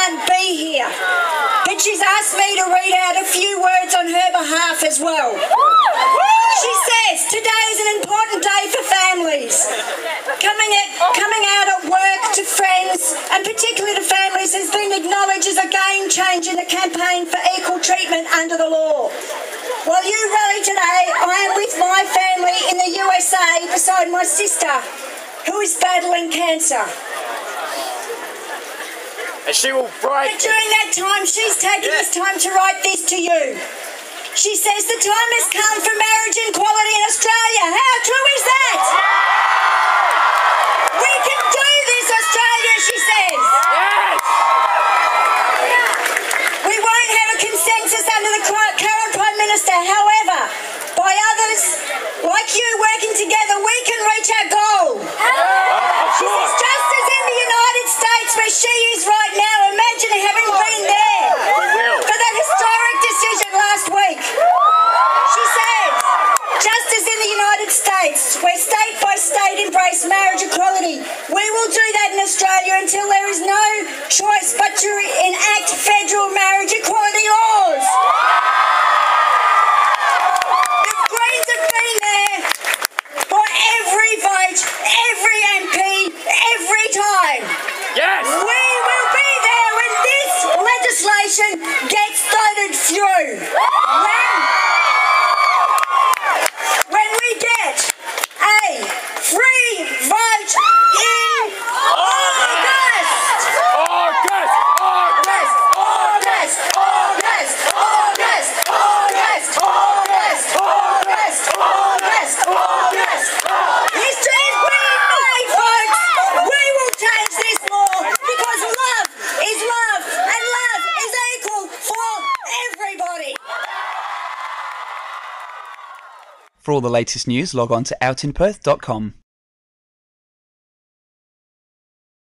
can't be here. But she's asked me to read out a few words on her behalf as well. She says, today is an important day for families. Coming, at, coming out at work to friends and particularly to families has been acknowledged as a game changer in the campaign for equal treatment under the law. While you rally today, I am with my family in the USA beside my sister who is battling cancer. And she will break. And during that time, she's taken this time to write this to you. She says the time has come for marriage equality in Australia. How true is that? We can do this, Australia, she says. Yes! We won't have a consensus under the current Prime Minister. However, by others like you working together, we can reach our goal. Of She's course. just as in the United States where she is right now. Imagine having been there We will. for that historic decision last week. She says, just as in the United States, where state by state embrace marriage equality, we will do that in Australia. Until is no choice but to enact federal marriage equality laws. The Greens have been there for every vote, every MP, every time. Yes! We will be there when this legislation gets voted through. When, when we get a free vote in August. August! August! August, August, August, August, August, August, August, August. History is being made, folks. We will change this law because love is love and love is equal for everybody. For all the latest news, log on to outinperth.com.